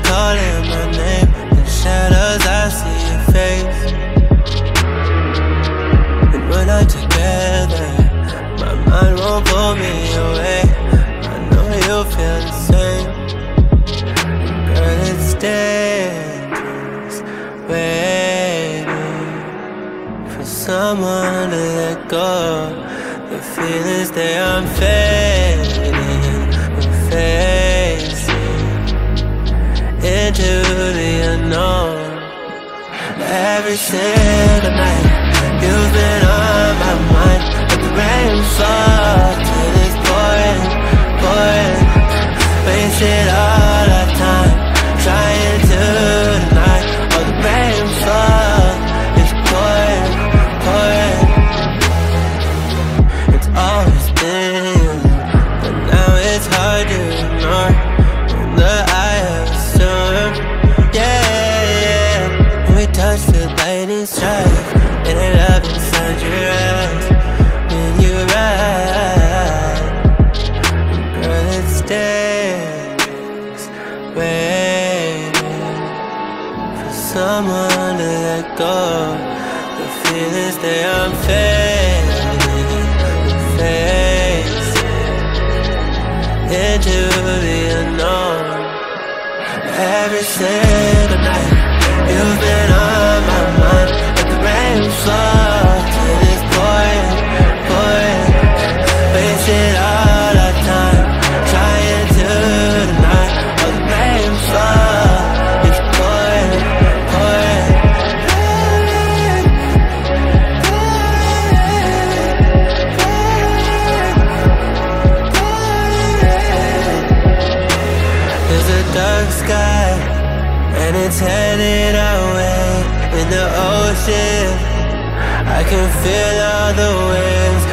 calling my name. In shadows, I see your face. And we're not together. My mind won't pull me away. I know you feel the same. Girl, it's dangerous. Waiting for someone to let go. The feelings they unfair. Unknown. Every single night, you've been on my mind, the lightning strike, ended up inside your eyes. When you ride, girl, it stays waiting for someone to let go. The feelings that I'm feeling, facing into the unknown. Every single night, you've been on like the rain till it's pouring, pouring. Wasted all our time trying to deny all the rain. There's a dark sky and it's headed away in the ocean. I can feel all the winds,